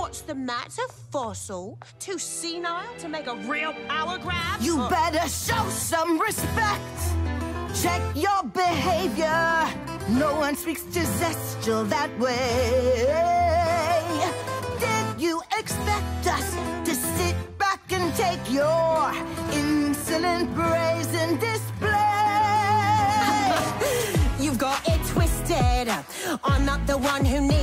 What's the matter, fossil? Too senile to make a real power grab? You better show some respect. Check your behavior. No one speaks to Zestial that way. Did you expect us to sit back and take your insolent brazen display? You've got it twisted. I'm not the one who needs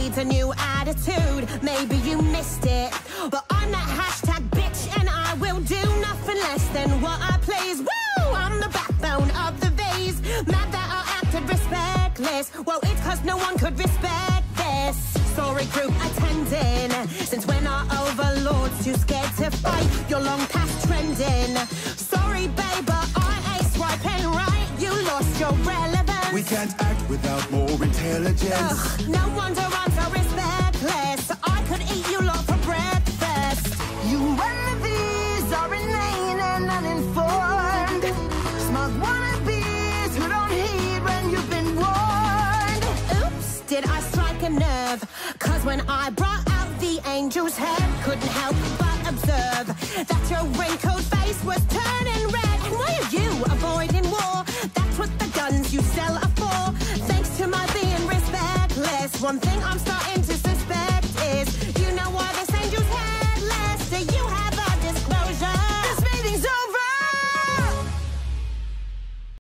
attitude. Maybe you missed it. But I'm that hashtag bitch, and I will do nothing less than what I please. Woo! I'm the backbone of the Vees. Mad that I acted respectless. Well, it's cause no one could respect this. Sorry, group attending. Since when are overlords too scared to fight? You're long past trending. Sorry, babe, but I ain't swiping right. You lost your relevance. We can't act without more intelligence. Ugh, no wonder I'm so wannabes who don't heed when you've been warned. Oops, did I strike a nerve? Cause when I brought out the angel's head, couldn't help but observe that your wrinkled face was turning red. And why are you avoiding war? That's what the guns you sell are for. Thanks to my being respectless, one thing I'm starting